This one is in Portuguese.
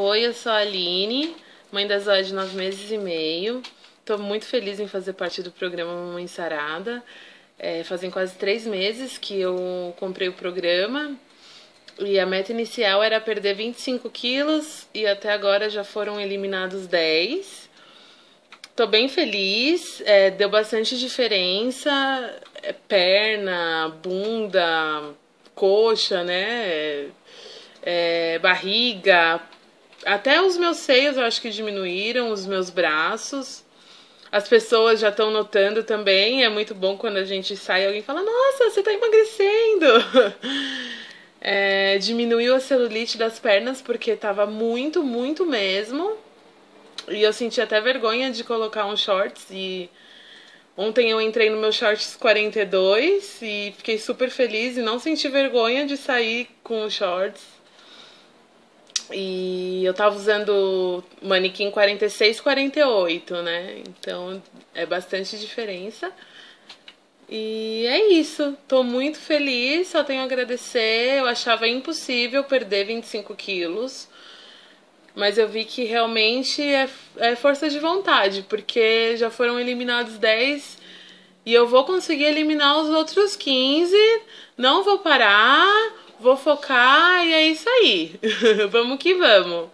Oi, eu sou a Aline, mãe da Zoe de 9 meses e meio. Estou muito feliz em fazer parte do programa Mamãe Sarada. É, fazem quase três meses que eu comprei o programa e a meta inicial era perder 25 quilos e até agora já foram eliminados 10. Tô bem feliz, é, deu bastante diferença, é, perna, bunda, coxa, né, é, barriga, até os meus seios eu acho que diminuíram, os meus braços. As pessoas já estão notando também. É muito bom quando a gente sai e alguém fala: Nossa, você está emagrecendo! É, diminuiu a celulite das pernas porque estava muito, muito mesmo. E eu senti até vergonha de colocar um shorts. E ontem eu entrei no meu shorts 42 e fiquei super feliz e não senti vergonha de sair com os shorts. E eu tava usando manequim 46, 48, né? Então é bastante diferença. E é isso. Tô muito feliz, só tenho a agradecer. Eu achava impossível perder 25 quilos. Mas eu vi que realmente é, é força de vontade, porque já foram eliminados 10 e eu vou conseguir eliminar os outros 15. Não vou parar vou focar e é isso aí. vamos que vamos.